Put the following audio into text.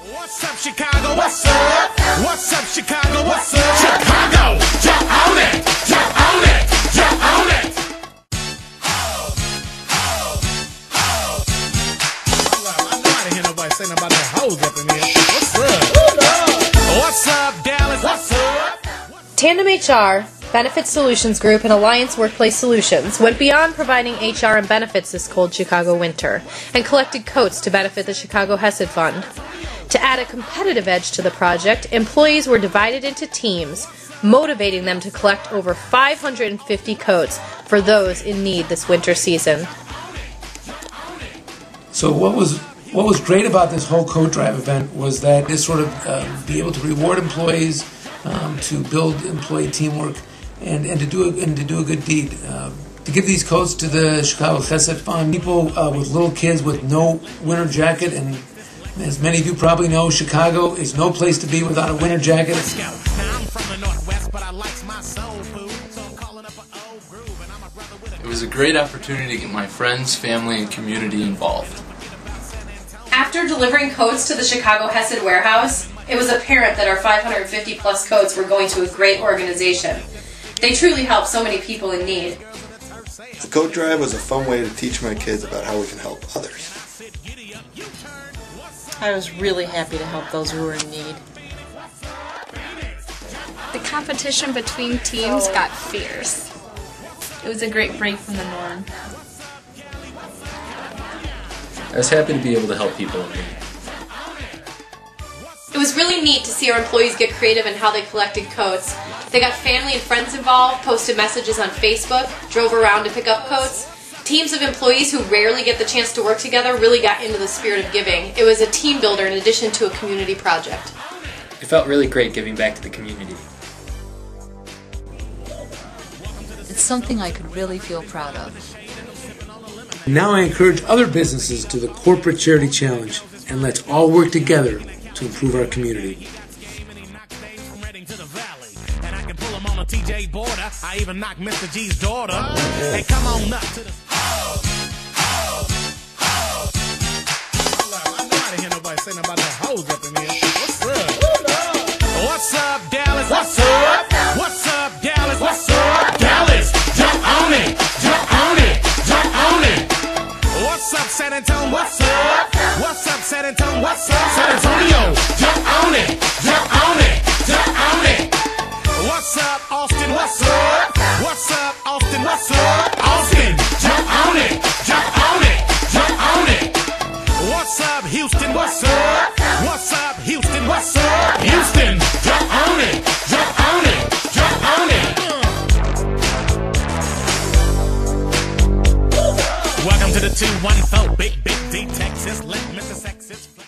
What's up, Chicago? What's up? What's up, Chicago? What's up? Chicago, jump on it, jump on it, jump on it. I didn't hear nobody saying about up in here. What's up? What's up, Dallas? What's up? Tandem HR, Benefit Solutions Group, and Alliance Workplace Solutions went beyond providing HR and benefits this cold Chicago winter and collected coats to benefit the Chicago Chesed Fund. To add a competitive edge to the project, employees were divided into teams, motivating them to collect over 550 coats for those in need this winter season. So what was what was great about this whole coat drive event was that it sort of um, be able to reward employees, um, to build employee teamwork, and, and to do a, and to do a good deed. Um, to give these coats to the Chicago Chesed Fund, people uh, with little kids with no winter jacket, and as many of you probably know, Chicago is no place to be without a winter jacket. Now I'm from the Northwest, but I like my soul food, so I'm calling up an old groove, and I'm a brother with a It was a great opportunity to get my friends, family, and community involved. After delivering coats to the Chicago Chesed warehouse, it was apparent that our 550 plus coats were going to a great organization. They truly help so many people in need. The coat drive was a fun way to teach my kids about how we can help others. I was really happy to help those who were in need. The competition between teams oh. got fierce. It was a great break from the norm. I was happy to be able to help people in need. It was really neat to see our employees get creative in how they collected coats. They got family and friends involved, posted messages on Facebook, drove around to pick up coats. Teams of employees who rarely get the chance to work together really got into the spirit of giving. It was a team builder in addition to a community project. It felt really great giving back to the community. It's something I could really feel proud of. Now I encourage other businesses to the Corporate Charity Challenge, and let's all work together to improve our community. from Reading to the valley. And I can pull 'em on a TJ border. I even knocked Mr. G's daughter. Hey, come on up to the. San Antonio? What's up, San Antonio? Jump on it, jump on it, jump on it. What's up, Austin? What's up? What's up, Austin? What's up? Austin, jump on it, jump on it, jump on it. What's up, Houston? What's up? What's up, Houston? What's up? Houston, jump on it, jump on it, jump on it. Welcome to the 214 Big Big D Texas. Let Mr. Sexist.